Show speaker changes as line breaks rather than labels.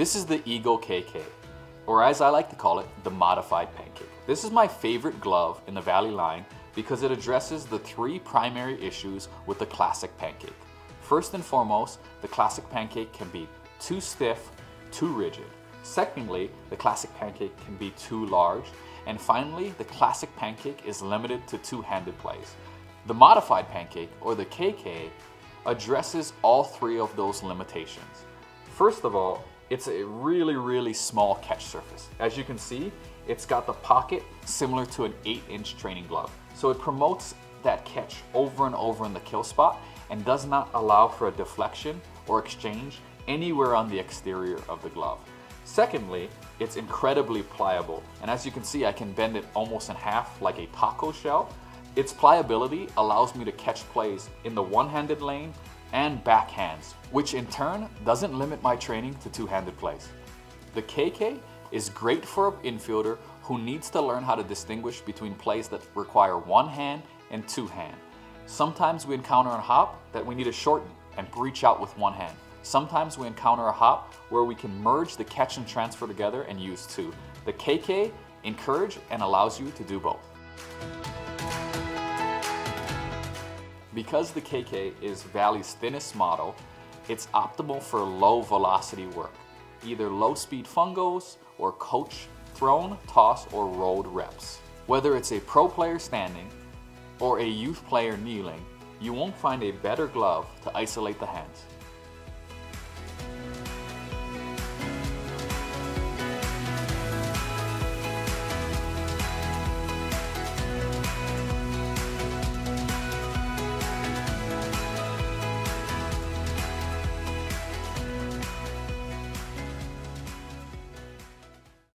This is the Eagle KK, or as I like to call it, the modified pancake. This is my favorite glove in the Valle line because it addresses the three primary issues with the classic pancake. First and foremost, the classic pancake can be too stiff, too rigid. Secondly, the classic pancake can be too large. And finally, the classic pancake is limited to two-handed plays. The modified pancake, or the KK, addresses all three of those limitations. First of all, it's a really, really small catch surface. As you can see, it's got the pocket similar to an 8-inch training glove. So it promotes that catch over and over in the kill spot and does not allow for a deflection or exchange anywhere on the exterior of the glove. Secondly, it's incredibly pliable, and as you can see, I can bend it almost in half like a taco shell. Its pliability allows me to catch plays in the one-handed lane and backhands, which in turn doesn't limit my training to two-handed plays. The KK is great for an infielder who needs to learn how to distinguish between plays that require one hand and two hand. Sometimes we encounter a hop that we need to shorten and reach out with one hand. Sometimes we encounter a hop where we can merge the catch and transfer together and use two. The KK encourage and allows you to do both. Because the KK is Valle's thinnest model, it's optimal for low velocity work, either low speed fungos or coach thrown, toss, or rolled reps. Whether it's a pro player standing or a youth player kneeling, you won't find a better glove to isolate the hands.